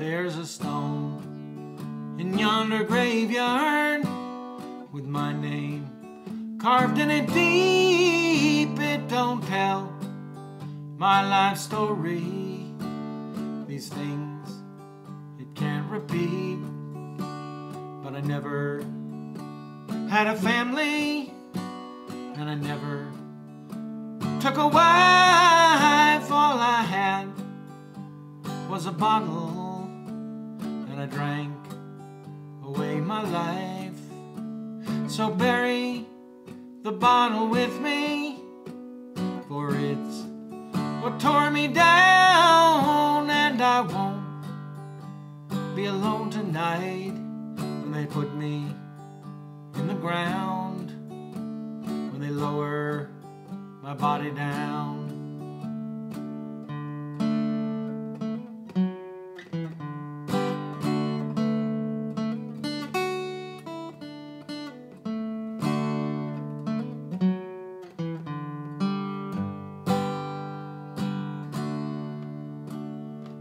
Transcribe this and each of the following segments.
There's a stone in yonder graveyard with my name carved in it deep. It don't tell my life story. These things it can't repeat. But I never had a family, and I never took a wife. All I had was a bottle, I drank away my life. So bury the bottle with me, for it's what tore me down, and I won't be alone tonight when they put me in the ground, when they lower my body down.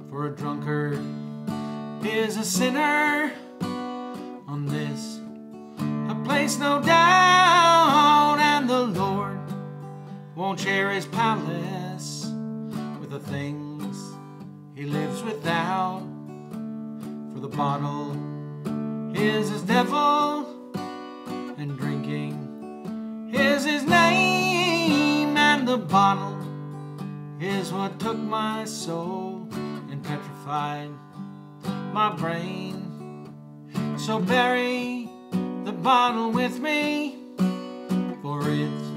For a drunkard is a sinner. On this a place no doubt, and the Lord won't share his palace with the things he lives without. For the bottle is his devil, and drinking is his name, and the bottle is what took my soul petrified my brain. So bury the bottle with me, for it's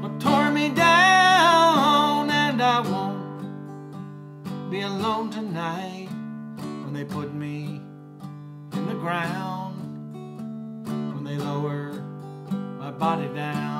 what tore me down, and I won't be alone tonight when they put me in the ground, when they lower my body down.